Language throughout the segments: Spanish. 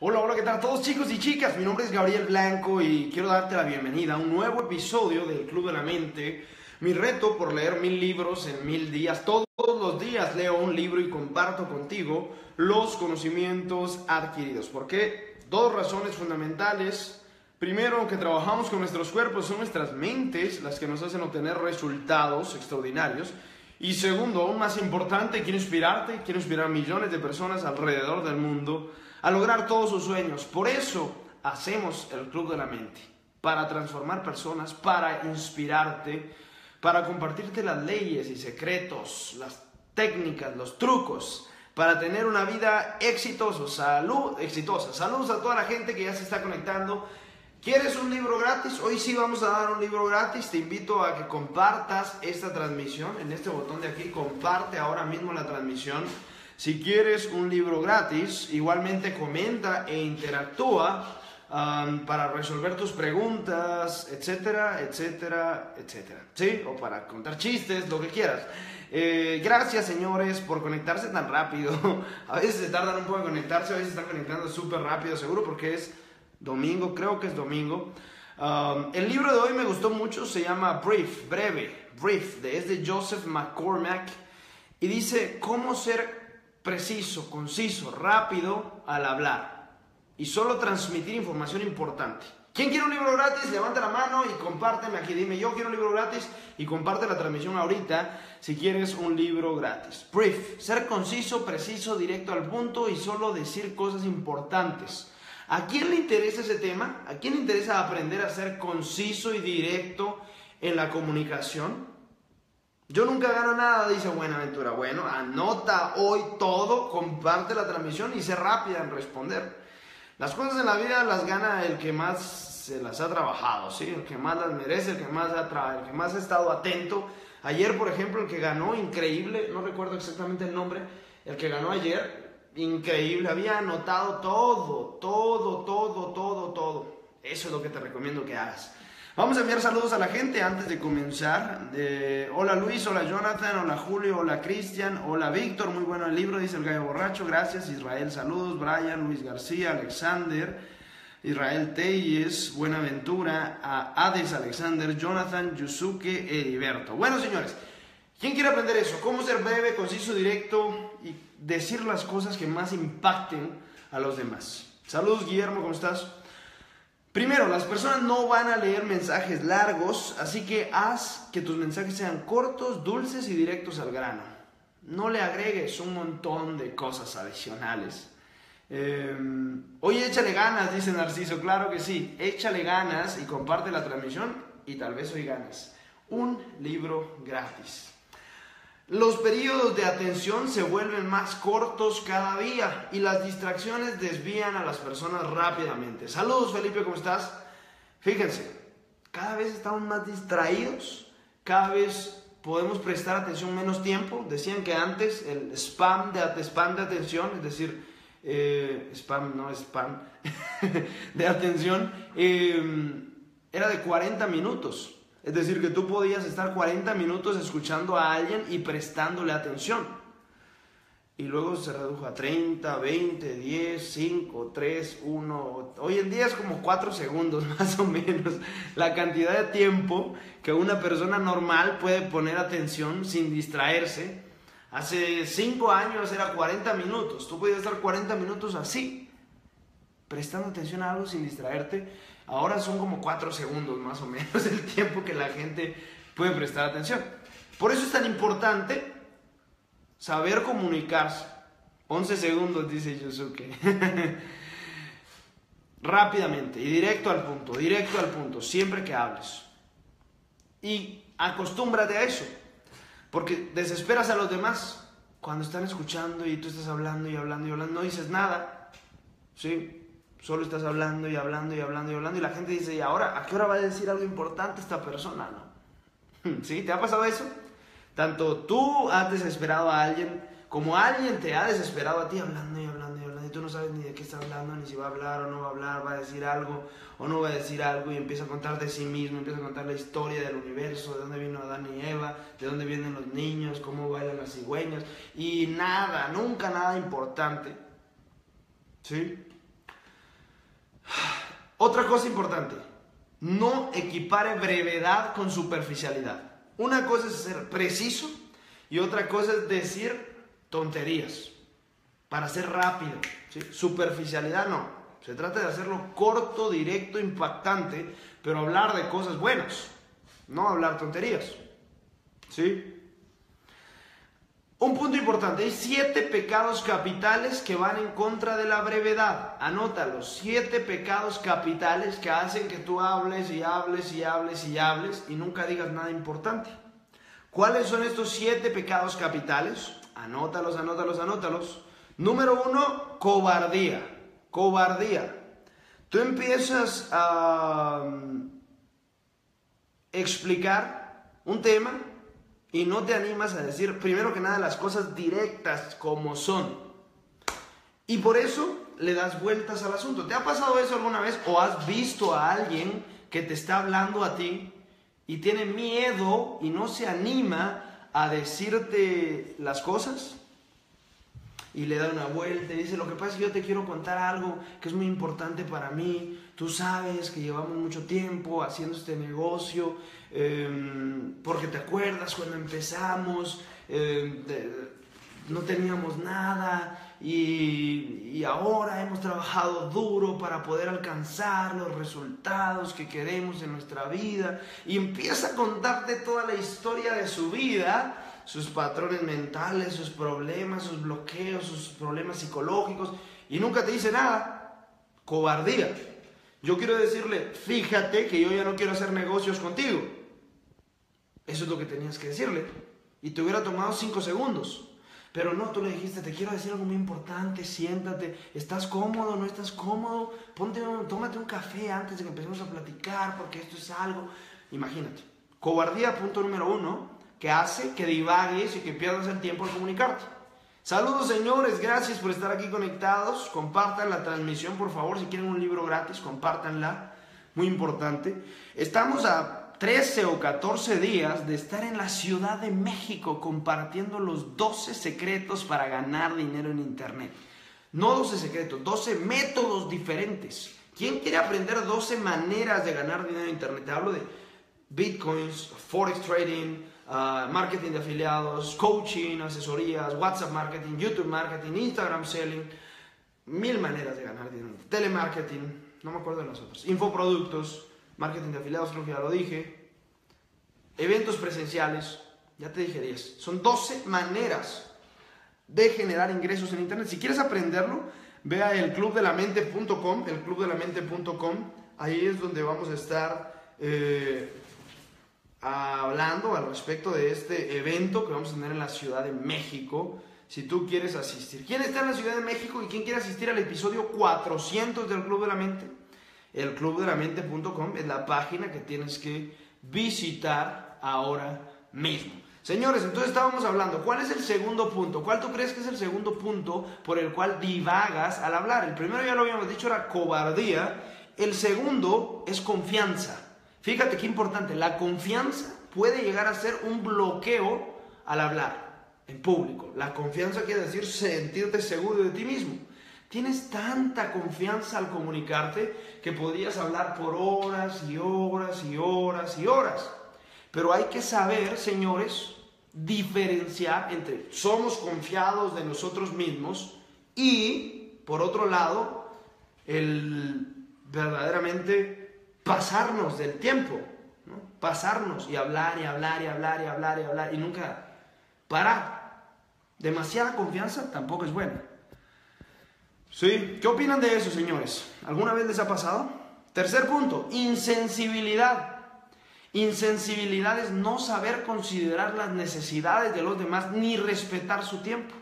Hola, hola, ¿qué tal a todos chicos y chicas? Mi nombre es Gabriel Blanco y quiero darte la bienvenida a un nuevo episodio del Club de la Mente. Mi reto por leer mil libros en mil días. Todos los días leo un libro y comparto contigo los conocimientos adquiridos. ¿Por qué? Dos razones fundamentales. Primero, que trabajamos con nuestros cuerpos, son nuestras mentes las que nos hacen obtener resultados extraordinarios. Y segundo, aún más importante, quiero inspirarte, quiero inspirar a millones de personas alrededor del mundo a lograr todos sus sueños. Por eso hacemos el Club de la Mente, para transformar personas, para inspirarte, para compartirte las leyes y secretos, las técnicas, los trucos, para tener una vida exitosa, salud, exitosa. Saludos a toda la gente que ya se está conectando. ¿Quieres un libro gratis? Hoy sí vamos a dar un libro gratis. Te invito a que compartas esta transmisión. En este botón de aquí, comparte ahora mismo la transmisión. Si quieres un libro gratis, igualmente comenta e interactúa um, para resolver tus preguntas, etcétera, etcétera, etcétera. ¿Sí? O para contar chistes, lo que quieras. Eh, gracias, señores, por conectarse tan rápido. a veces se tardan un poco en conectarse, a veces están conectando súper rápido, seguro porque es domingo, creo que es domingo. Um, el libro de hoy me gustó mucho, se llama Brief, breve, Brief, es de Joseph McCormack y dice cómo ser preciso, conciso, rápido al hablar y solo transmitir información importante. ¿Quién quiere un libro gratis? Levanta la mano y compárteme aquí. Dime, yo quiero un libro gratis y comparte la transmisión ahorita si quieres un libro gratis. Brief, ser conciso, preciso, directo al punto y solo decir cosas importantes. ¿A quién le interesa ese tema? ¿A quién le interesa aprender a ser conciso y directo en la comunicación? Yo nunca gano nada, dice Buenaventura. Bueno, anota hoy todo, comparte la transmisión y sé rápida en responder. Las cosas en la vida las gana el que más se las ha trabajado, ¿sí? El que más las merece, el que más ha, el que más ha estado atento. Ayer, por ejemplo, el que ganó, increíble, no recuerdo exactamente el nombre, el que ganó ayer, increíble, había anotado todo, todo, todo, todo, todo. Eso es lo que te recomiendo que hagas. Vamos a enviar saludos a la gente antes de comenzar. hola Luis, hola Jonathan, hola Julio, hola Cristian, hola Víctor, muy bueno el libro, dice el gallo borracho, gracias Israel, saludos, Brian, Luis García, Alexander, Israel Teyes, Buenaventura, a Alexander, Jonathan, Yusuke, Heriberto. Bueno señores, ¿quién quiere aprender eso? ¿Cómo ser breve, conciso, directo y decir las cosas que más impacten a los demás? Saludos Guillermo, ¿cómo estás? Primero, las personas no van a leer mensajes largos, así que haz que tus mensajes sean cortos, dulces y directos al grano. No le agregues un montón de cosas adicionales. Em, oye, échale ganas, dice Narciso. Claro que sí, échale ganas y comparte la transmisión y tal vez hoy ganes. Un libro gratis. Los periodos de atención se vuelven más cortos cada día y las distracciones desvían a las personas rápidamente. Saludos Felipe, ¿cómo estás? Fíjense, cada vez estamos más distraídos, cada vez podemos prestar atención menos tiempo. Decían que antes el spam de, spam de atención, es decir, eh, spam, no spam, de atención, eh, era de 40 minutos. Es decir, que tú podías estar 40 minutos escuchando a alguien y prestándole atención. Y luego se redujo a 30, 20, 10, 5, 3, 1. Hoy en día es como 4 segundos más o menos la cantidad de tiempo que una persona normal puede poner atención sin distraerse. Hace 5 años era 40 minutos. Tú podías estar 40 minutos así, prestando atención a algo sin distraerte Ahora son como 4 segundos más o menos el tiempo que la gente puede prestar atención. Por eso es tan importante saber comunicarse. 11 segundos, dice Yosuke. Rápidamente y directo al punto, directo al punto, siempre que hables. Y acostúmbrate a eso, porque desesperas a los demás cuando están escuchando y tú estás hablando y hablando y hablando, no dices nada. ¿Sí? Solo estás hablando y hablando y hablando y hablando y la gente dice, ¿y ahora a qué hora va a decir algo importante esta persona? ¿No? ¿Sí? ¿Te ha pasado eso? Tanto tú has desesperado a alguien como alguien te ha desesperado a ti hablando y hablando y hablando y tú no sabes ni de qué está hablando, ni si va a hablar o no va a hablar, va a decir algo o no va a decir algo y empieza a contar de sí mismo, empieza a contar la historia del universo, de dónde vino Adán y Eva, de dónde vienen los niños, cómo bailan las cigüeñas y nada, nunca nada importante. ¿Sí? Otra cosa importante, no equipare brevedad con superficialidad. Una cosa es ser preciso y otra cosa es decir tonterías para ser rápido. Superficialidad no. Se trata de hacerlo corto, directo, impactante, pero hablar de cosas buenas, no hablar tonterías. ¿Sí? Un punto importante, hay siete pecados capitales que van en contra de la brevedad. Anótalos, siete pecados capitales que hacen que tú hables y hables y hables y hables y nunca digas nada importante. ¿Cuáles son estos siete pecados capitales? Anótalos, anótalos, anótalos. Número uno, cobardía. Cobardía. Tú empiezas a mm, explicar un tema y no te animas a decir, primero que nada, las cosas directas como son. Y por eso le das vueltas al asunto. ¿Te ha pasado eso alguna vez? ¿O has visto a alguien que te está hablando a ti y tiene miedo y no se anima a decirte las cosas? Y le da una vuelta y dice, lo que pasa es que yo te quiero contar algo que es muy importante para mí. Tú sabes que llevamos mucho tiempo haciendo este negocio, em, porque te acuerdas cuando empezamos, em, no teníamos nada y, y ahora hemos trabajado duro para poder alcanzar los resultados que queremos en nuestra vida. Y empieza a contarte toda la historia de su vida sus patrones mentales, sus problemas, sus bloqueos, sus problemas psicológicos y nunca te dice nada. Cobardía. Yo quiero decirle, fíjate que yo ya no quiero hacer negocios contigo. Eso es lo que tenías que decirle. Y te hubiera tomado cinco segundos. Pero no, tú le dijiste, te quiero decir algo muy importante, siéntate, ¿estás cómodo? ¿No estás cómodo? Ponte tómate un café antes de que empecemos a platicar, porque esto es algo. Imagínate. Cobardía, punto número uno que hace que divagues y que pierdas el tiempo al comunicarte. Saludos señores, gracias por estar aquí conectados. Compartan la transmisión, por favor. Si quieren un libro gratis, compártanla. Muy importante. Estamos a 13 o 14 días de estar en la Ciudad de México compartiendo los 12 secretos para ganar dinero en Internet. No 12 secretos, 12 métodos diferentes. ¿Quién quiere aprender 12 maneras de ganar dinero en Internet? Te hablo de bitcoins, forex trading, Ah, marketing de afiliados, coaching, asesorías, WhatsApp marketing, YouTube marketing, Instagram selling, mil maneras de ganar dinero. Telemarketing, no me acuerdo de las otras. Infoproductos, marketing de afiliados, creo que ya lo dije. Eventos presenciales, ya te dije 10. Son 12 maneras de generar ingresos en Internet. Si quieres aprenderlo, ve a elclubdelamente.com, elclubdelamente.com. Ahí es donde vamos a estar eh, hablando al respecto de este evento que vamos a tener en la Ciudad de México. Si tú quieres asistir. ¿Quién está en la Ciudad de México y quién quiere asistir al episodio 400 del Club de la Mente? El clubdelamente.com es la página que tienes que visitar ahora mismo. Señores, entonces estábamos hablando, ¿cuál es el segundo punto? ¿Cuál tú crees que es el segundo punto por el cual divagas al hablar? El primero ya lo habíamos dicho, era cobardía. El segundo es confianza. Fíjate qué importante, la confianza puede llegar a ser un bloqueo al hablar en público. La confianza quiere decir sentirte seguro de ti mismo. Tienes tanta confianza al comunicarte que podrías hablar por horas y horas y horas y horas. Pero hay que saber, señores, diferenciar entre somos confiados de nosotros mismos y, por otro lado, el verdaderamente pasarnos del tiempo, pasarnos y hablar y hablar y hablar y hablar y hablar y nunca parar. Demasiada confianza tampoco es buena. ¿Sí? ¿Qué opinan de eso, señores? ¿Alguna vez les ha pasado? Tercer punto, insensibilidad. Insensibilidad es no saber considerar las necesidades de los demás ni respetar su tiempo.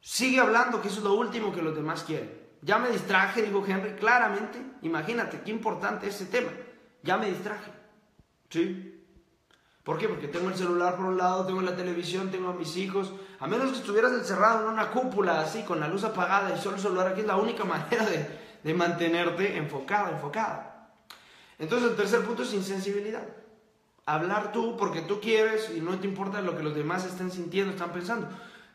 Sigue hablando que eso es lo último que los demás quieren. Ya me distraje, dijo Henry, claramente. Imagínate qué importante es ese tema. Ya me distraje. ¿Sí? ¿Por qué? Porque tengo el celular por un lado, tengo la televisión, tengo a mis hijos. A menos que estuvieras encerrado en una cúpula así, con la luz apagada y solo el celular aquí, es la única manera de, de mantenerte enfocado, enfocada. Entonces el tercer punto es insensibilidad. Hablar tú porque tú quieres y no te importa lo que los demás estén sintiendo, están pensando.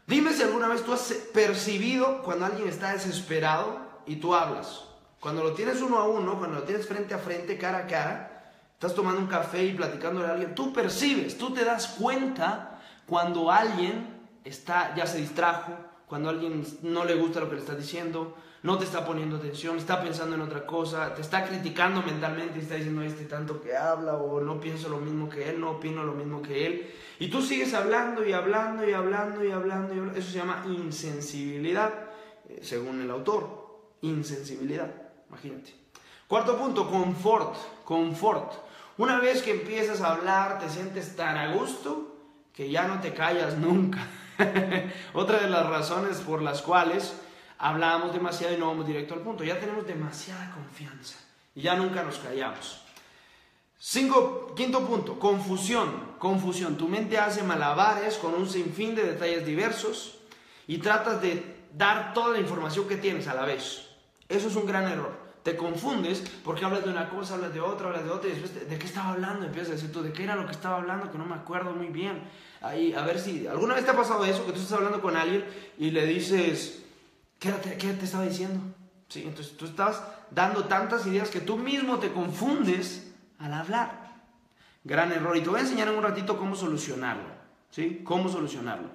Dime si alguna vez tú has percibido cuando alguien está desesperado y tú hablas. Cuando lo tienes uno a uno, cuando lo tienes frente a frente, cara a cara, estás tomando un café y platicándole a alguien, tú percibes, tú te das cuenta cuando alguien está, ya se distrajo, cuando alguien no le gusta lo que le estás diciendo, no te está poniendo atención, está pensando en otra cosa, te está criticando mentalmente y está diciendo este tanto que habla o no pienso lo mismo que él, no opino lo mismo que él. Y tú sigues hablando y hablando y hablando y hablando. Y hablando. Eso se llama insensibilidad, eh, según el autor. Insensibilidad, imagínate. Cuarto punto, confort, confort. Una vez que empiezas a hablar, te sientes tan a gusto que ya no te callas nunca. Otra de las razones por las cuales hablamos demasiado y no vamos directo al punto. Ya tenemos demasiada confianza y ya nunca nos callamos. Cinco, quinto punto, confusión. Confusión. Tu mente hace malabares con un sinfín de detalles diversos y tratas de dar toda la información que tienes a la vez. Eso es un gran error. Te confundes porque hablas de una cosa, hablas de otra, hablas de otra y después de, qué estaba hablando empiezas a decir tú, ¿de qué era lo que estaba hablando? Que no me acuerdo muy bien. Ahí, a ver si alguna vez te ha pasado eso, que tú estás hablando con alguien y le dices, ¿Qué te, estaba diciendo? ¿Sí? Entonces tú estás dando tantas ideas que tú mismo te confundes al hablar. Gran error. Y te voy a enseñar en un ratito cómo solucionarlo. ¿Sí? Cómo solucionarlo.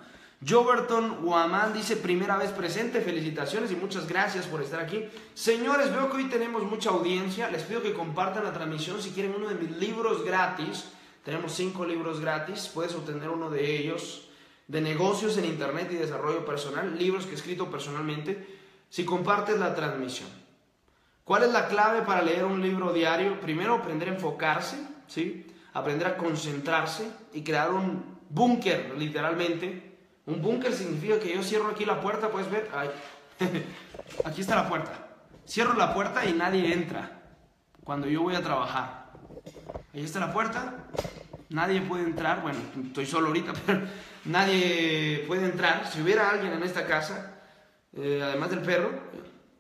Joberton Guamán dice, primera vez presente, felicitaciones y muchas gracias por estar aquí. Señores, veo que hoy tenemos mucha audiencia, les pido que compartan la transmisión si quieren uno de mis libros gratis. Tenemos cinco libros gratis, puedes obtener uno de ellos de negocios en Internet y desarrollo personal, libros que he escrito personalmente, si compartes la transmisión. ¿Cuál es la clave para leer un libro diario? Primero, aprender a enfocarse, ¿sí? aprender a concentrarse y crear un búnker, literalmente. Un búnker significa que yo cierro aquí la puerta, puedes ver, aquí está la puerta. Cierro la puerta y nadie entra cuando yo voy a trabajar. Ahí está la puerta, nadie puede entrar, bueno, estoy solo ahorita, pero nadie puede entrar. Si hubiera alguien en esta casa, eh, además del perro,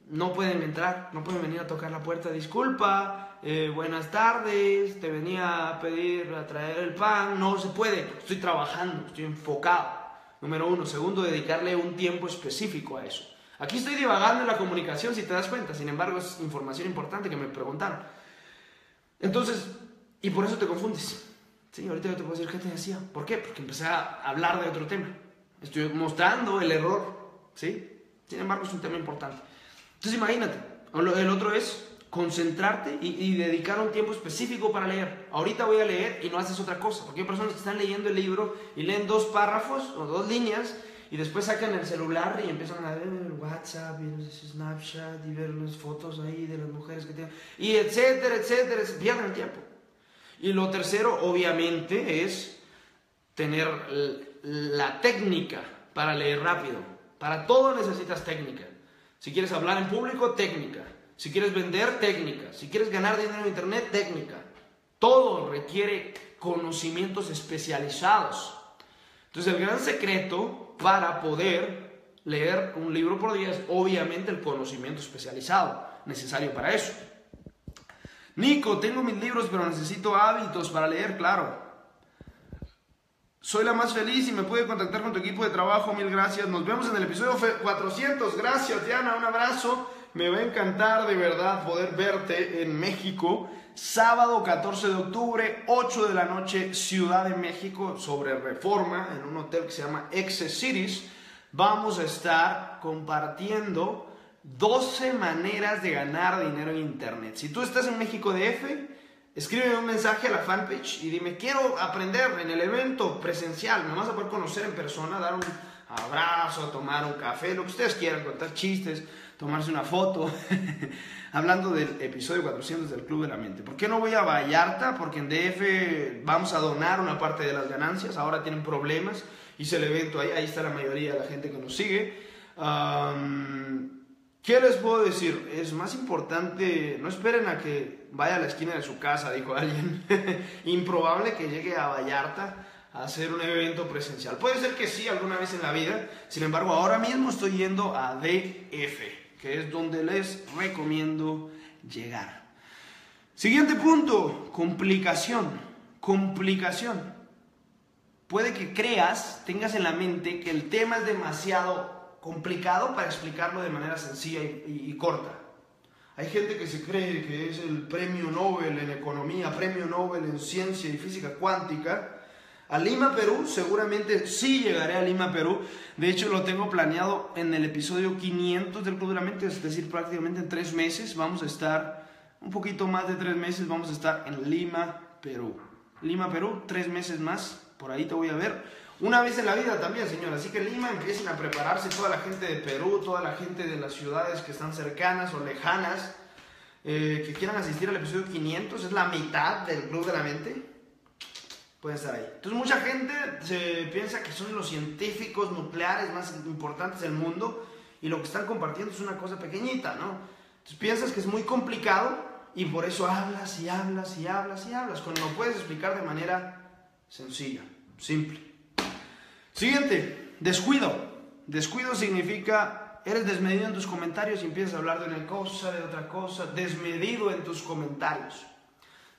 no pueden entrar, no pueden venir a tocar la puerta. Disculpa, eh, buenas tardes, te venía a pedir, a traer el pan. No se puede, estoy trabajando, estoy enfocado. Número uno. Segundo, dedicarle un tiempo específico a eso. Aquí estoy divagando en la comunicación, si te das cuenta. Sin embargo, es información importante que me preguntaron. Entonces, y por eso te confundes. Sí, ahorita yo te puedo decir qué te decía. ¿Por qué? Porque empecé a hablar de otro tema. Estoy mostrando el error, ¿sí? Sin embargo, es un tema importante. Entonces, imagínate. El otro es concentrarte y, dedicar un tiempo específico para leer. Ahorita voy a leer y no haces otra cosa. Porque hay personas que están leyendo el libro y leen dos párrafos o dos líneas y después sacan el celular y empiezan a ver WhatsApp y Snapchat y ver las fotos ahí de las mujeres que tienen. Y etcétera, etcétera. Pierden el tiempo. Y lo tercero, obviamente, es tener la técnica para leer rápido. Para todo necesitas técnica. Si quieres hablar en público, técnica. Si quieres vender, técnica. Si quieres ganar dinero en Internet, técnica. Todo requiere conocimientos especializados. Entonces el gran secreto para poder leer un libro por día es obviamente el conocimiento especializado necesario para eso. Nico, tengo mis libros, pero necesito hábitos para leer, claro. Soy la más feliz y me puede contactar con tu equipo de trabajo. Mil gracias. Nos vemos en el episodio 400. Gracias, Diana. Un abrazo. Me va a encantar de verdad poder verte en México. Sábado 14 de octubre, 8 de la noche, Ciudad de México, sobre reforma, en un hotel que se llama Excess Cities. Vamos a estar compartiendo 12 maneras de ganar dinero en Internet. Si tú estás en México DF, escríbeme un mensaje a la fanpage y dime, quiero aprender en el evento presencial, me vas a poder conocer en persona, dar un abrazo, tomar un café, lo que ustedes quieran, contar chistes, tomarse una foto, hablando del episodio 400 del Club de la Mente. ¿Por qué no voy a Vallarta? Porque en DF vamos a donar una parte de las ganancias, ahora tienen problemas, hice el evento ahí, ahí está la mayoría de la gente que nos sigue. ¿Qué les puedo decir? Es más importante, no esperen a que vaya a la esquina de su casa, dijo alguien. Improbable que llegue a Vallarta a hacer un evento presencial. Puede ser que sí alguna vez en la vida, sin embargo ahora mismo estoy yendo a DF, que es donde les recomiendo llegar. Siguiente punto, complicación. Complicación. Puede que creas, tengas en la mente que el tema es demasiado complicado para explicarlo de manera sencilla y, corta. Hay gente que se cree que es el premio Nobel en economía, premio Nobel en ciencia y física cuántica. A Lima, Perú, seguramente sí llegaré a Lima, Perú. De hecho, lo tengo planeado en el episodio 500 del Club de la Mente, es decir, prácticamente en tres meses. Vamos a estar, un poquito más de tres meses, vamos a estar en Lima, Perú. Lima, Perú, tres meses más, por ahí te voy a ver. Una vez en la vida también, señor. Así que Lima empiecen a prepararse toda la gente de Perú, toda la gente de las ciudades que están cercanas o lejanas, eh, que quieran asistir al episodio 500. Es la mitad del Club de la Mente pueden estar ahí. Entonces mucha gente se piensa que son los científicos nucleares más importantes del mundo y lo que están compartiendo es una cosa pequeñita, ¿no? Entonces piensas que es muy complicado y por eso hablas y hablas y hablas y hablas, cuando lo puedes explicar de manera sencilla, simple. Siguiente, descuido. Descuido significa eres desmedido en tus comentarios y empiezas a hablar de una cosa, de otra cosa, desmedido en tus comentarios.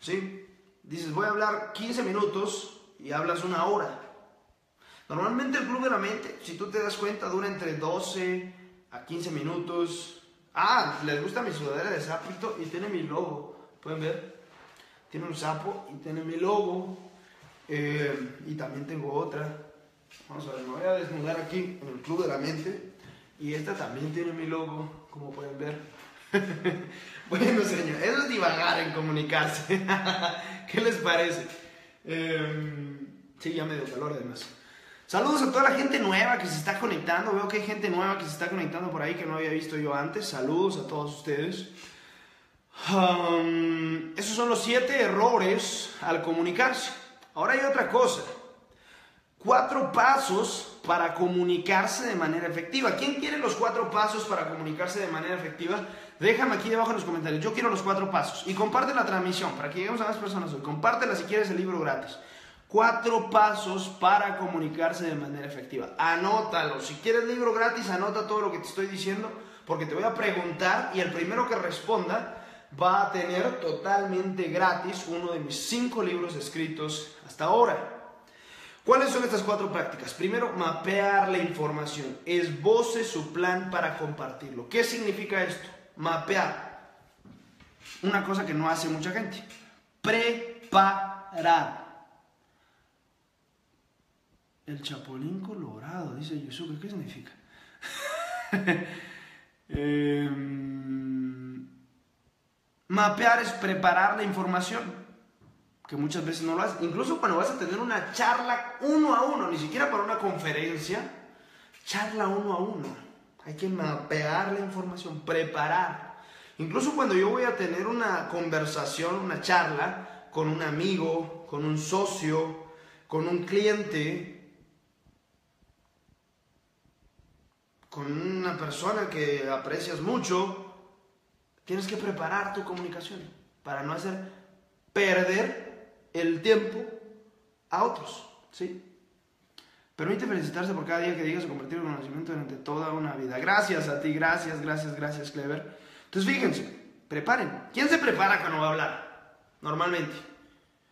¿Sí? Dices, voy a hablar 15 minutos y hablas una hora. Normalmente el Club de la Mente, si tú te das cuenta, dura entre 12 a 15 minutos. Ah, les gusta mi sudadera de sapito y tiene mi logo. ¿Pueden ver? Tiene un sapo y tiene mi logo. Eh, y también tengo otra. Vamos a ver, me voy a desnudar aquí en el Club de la Mente. Y esta también tiene mi logo, como pueden ver. bueno, señor, eso es divagar en comunicarse. ¿Qué les parece? Em, sí, ya me dio calor además. Saludos a toda la gente nueva que se está conectando. Veo que hay gente nueva que se está conectando por ahí que no había visto yo antes. Saludos a todos ustedes. esos son los siete errores al comunicarse. Ahora hay otra cosa. Cuatro pasos para comunicarse de manera efectiva. ¿Quién quiere los cuatro pasos para comunicarse de manera efectiva? Déjame aquí debajo en los comentarios. Yo quiero los cuatro pasos. Y comparte la transmisión para que lleguemos a más personas hoy. Compártela si quieres el libro gratis. Cuatro pasos para comunicarse de manera efectiva. Anótalo. Si quieres libro gratis, anota todo lo que te estoy diciendo. Porque te voy a preguntar y el primero que responda va a tener totalmente gratis uno de mis cinco libros escritos hasta ahora. ¿Cuáles son estas cuatro prácticas? Primero, mapear la información. Esboce su plan para compartirlo. ¿Qué significa esto? mapear. Una cosa que no hace mucha gente. Preparar. El chapulín colorado, dice Yusuke, ¿qué significa? Em, mapear es preparar la información, que muchas veces no lo haces. Incluso cuando vas a tener una charla uno a uno, ni siquiera para una conferencia, charla uno a uno hay que mapear la información, preparar. Incluso cuando yo voy a tener una conversación, una charla con un amigo, con un socio, con un cliente, con una persona que aprecias mucho, tienes que preparar tu comunicación para no hacer perder el tiempo a otros, ¿sí? Permite felicitarse por cada día que digas o compartir el conocimiento durante toda una vida. Gracias a ti, gracias, gracias, gracias, Clever. Entonces fíjense, preparen. ¿Quién se prepara cuando va a hablar? Normalmente.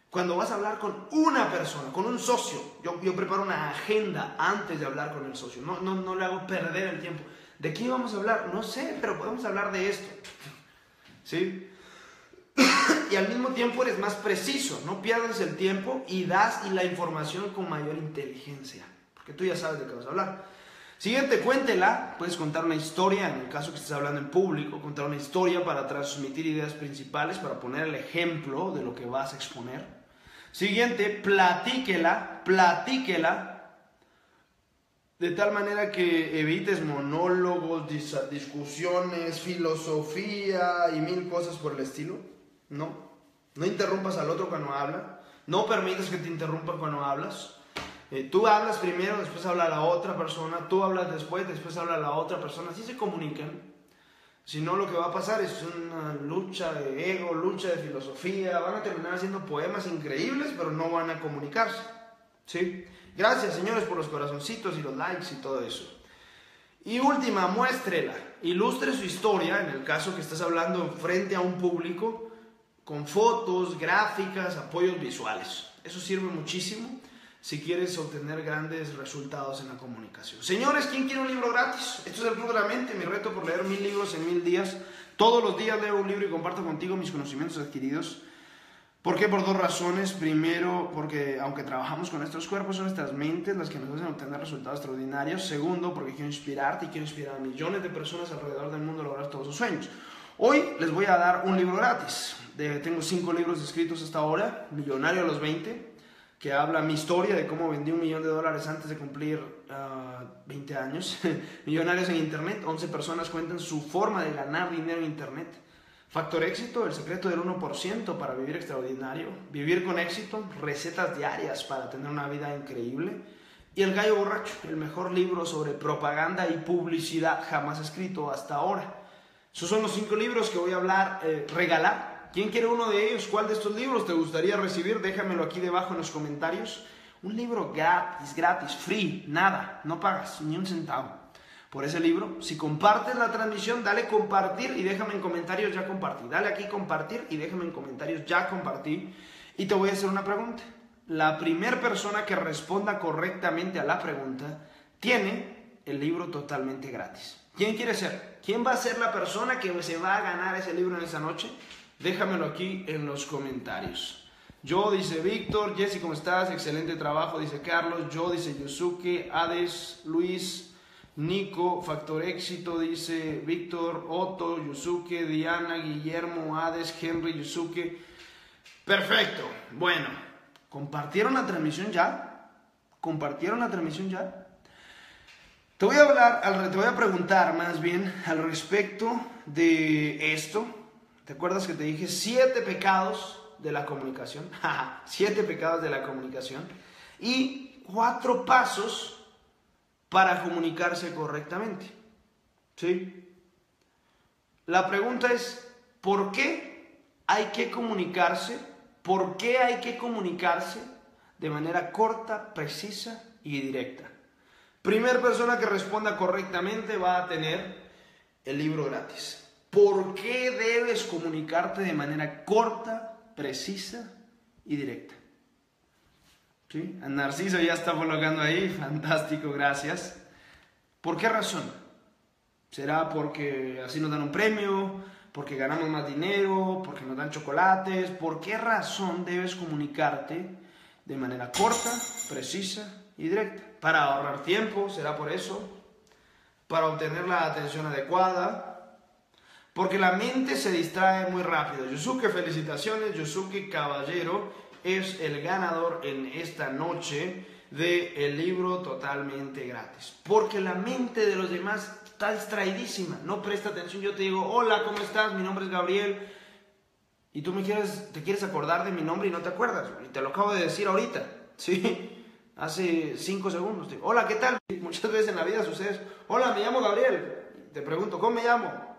Cuando vas a hablar con una persona, con un socio, yo, yo preparo una agenda antes de hablar con el socio. No, no, no le hago perder el tiempo. ¿De qué vamos a hablar? No sé, pero podemos hablar de esto. ¿Sí? y al mismo tiempo eres más preciso, no pierdas el tiempo y das la información con mayor inteligencia que tú ya sabes de qué vas a hablar. Siguiente, cuéntela. Puedes contar una historia, en el caso que estés hablando en público, contar una historia para transmitir ideas principales, para poner el ejemplo de lo que vas a exponer. Siguiente, platíquela, platíquela, de tal manera que evites monólogos, discusiones, filosofía y mil cosas por el estilo. No, no interrumpas al otro cuando habla, no permitas que te interrumpan cuando hablas. Eh, tú hablas primero, después habla la otra persona, tú hablas después, después habla la otra persona, así se comunican. Si no, lo que va a pasar es una lucha de ego, lucha de filosofía, van a terminar haciendo poemas increíbles, pero no van a comunicarse. ¿Sí? Gracias, señores, por los corazoncitos y los likes y todo eso. Y última, muéstrela, ilustre su historia, en el caso que estés hablando frente a un público, con fotos, gráficas, apoyos visuales. Eso sirve muchísimo. si quieres obtener grandes resultados en la comunicación. Señores, ¿quién quiere un libro gratis? Esto es el Club de la Mente, mi reto por leer mil libros en mil días. Todos los días leo un libro y comparto contigo mis conocimientos adquiridos. ¿Por qué? Por dos razones. Primero, porque aunque trabajamos con nuestros cuerpos, son nuestras mentes las que nos hacen obtener resultados extraordinarios. Segundo, porque quiero inspirarte y quiero inspirar a millones de personas alrededor del mundo a lograr todos sus sueños. Hoy les voy a dar un libro gratis. Tengo cinco libros escritos hasta ahora, Millonario a los 20, que habla mi historia de cómo vendí un millón de dólares antes de cumplir 20 ah, años. Millonarios en Internet, 11 personas cuentan su forma de ganar dinero en Internet. Factor éxito, el secreto del 1% para vivir extraordinario. Vivir con éxito, recetas diarias para tener una vida increíble. Y El gallo borracho, el mejor libro sobre propaganda y publicidad jamás escrito hasta ahora. Esos son los cinco libros que voy a hablar, eh, regalar ¿Quién quiere uno de ellos? ¿Cuál de estos libros te gustaría recibir? Déjamelo aquí debajo en los comentarios. Un libro gratis, gratis, free, nada, no pagas ni un centavo por ese libro. Si compartes la transmisión, dale compartir y déjame en comentarios ya compartí. Dale aquí compartir y déjame en comentarios ya compartí. Y te voy a hacer una pregunta. La primera persona que responda correctamente a la pregunta tiene el libro totalmente gratis. ¿Quién quiere ser? ¿Quién va a ser la persona que se va a ganar ese libro en esa noche? Déjamelo aquí en los comentarios. Yo dice Víctor, Jesse, ¿cómo estás? Excelente trabajo, dice Carlos. Yo dice Yusuke, Hades, Luis, Nico, Factor Éxito, dice Víctor, Otto, Yusuke, Diana, Guillermo, Hades, Henry, Yusuke. Perfecto. Bueno, ¿compartieron la transmisión ya? ¿Compartieron la transmisión ya? Te voy a hablar, te voy a preguntar más bien al respecto de esto ¿Te acuerdas que te dije siete pecados de la comunicación? siete pecados de la comunicación. Y cuatro pasos para comunicarse correctamente. ¿Sí? La pregunta es, ¿por qué hay que comunicarse? ¿Por qué hay que comunicarse de manera corta, precisa y directa? Primera persona que responda correctamente va a tener el libro gratis. ¿Por qué debes comunicarte de manera corta, precisa y directa? ¿Sí? Narciso ya está colocando ahí, fantástico, gracias. ¿Por qué razón? ¿Será porque así nos dan un premio? ¿Porque ganamos más dinero? ¿Porque nos dan chocolates? ¿Por qué razón debes comunicarte de manera corta, precisa y directa? Para ahorrar tiempo, ¿será por eso? Para obtener la atención adecuada, porque la mente se distrae muy rápido. Yusuke, felicitaciones. Yusuke Caballero es el ganador en esta noche del el libro totalmente gratis. Porque la mente de los demás está distraidísima, no presta atención. Yo te digo, hola, ¿cómo estás? Mi nombre es Gabriel. Y tú me quieres, te quieres acordar de mi nombre y no te acuerdas. Y te lo acabo de decir ahorita, ¿sí? Hace cinco segundos. hola, ¿qué tal? Muchas veces en la vida sucede, hola, me llamo Gabriel. Te pregunto, ¿cómo me llamo?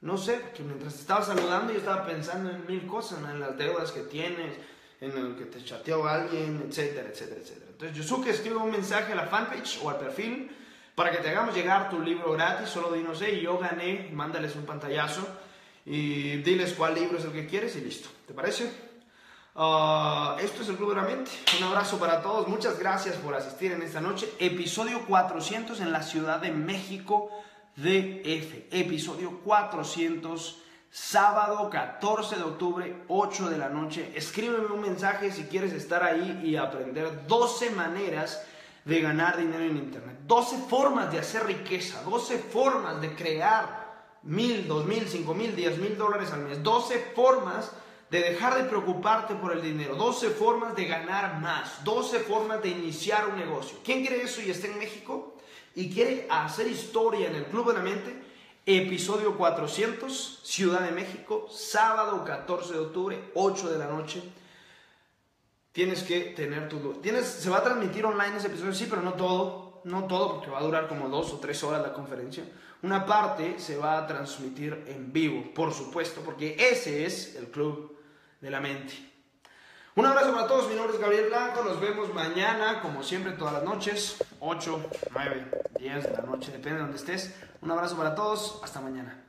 No sé, que mientras te estaba saludando yo estaba pensando en mil cosas, en las deudas que tienes, en el que te chateó alguien, etcétera, etcétera, etcétera. Entonces, Yusuke escribe un mensaje a la fanpage o al perfil para que te hagamos llegar tu libro gratis, solo dinos, y yo gané, mándales un pantallazo y diles cuál libro es el que quieres y listo. ¿Te parece? Ah, esto es el Club de la Mente. Un abrazo para todos. Muchas gracias por asistir en esta noche. Episodio 400 en la Ciudad de México. DF, episodio 400, sábado 14 de octubre, 8 de la noche. Escríbeme un mensaje si quieres estar ahí y aprender 12 maneras de ganar dinero en Internet. 12 formas de hacer riqueza, 12 formas de crear mil, dos mil, cinco mil, diez mil dólares al mes. 12 formas de dejar de preocuparte por el dinero. 12 formas de ganar más. 12 formas de iniciar un negocio. ¿Quién quiere eso y está en México? Y quiere hacer historia en el Club de la Mente, episodio 400, Ciudad de México, sábado 14 de octubre, 8 de la noche. Tienes que tener tu... Tienes, se va a transmitir online ese episodio, sí, pero no todo, no todo, porque va a durar como dos o tres horas la conferencia. Una parte se va a transmitir en vivo, por supuesto, porque ese es el Club de la Mente. Un abrazo para todos, mi nombre es Gabriel Blanco, nos vemos mañana, como siempre, todas las noches, 8, 9, 10 de la noche, depende de donde estés. Un abrazo para todos, hasta mañana.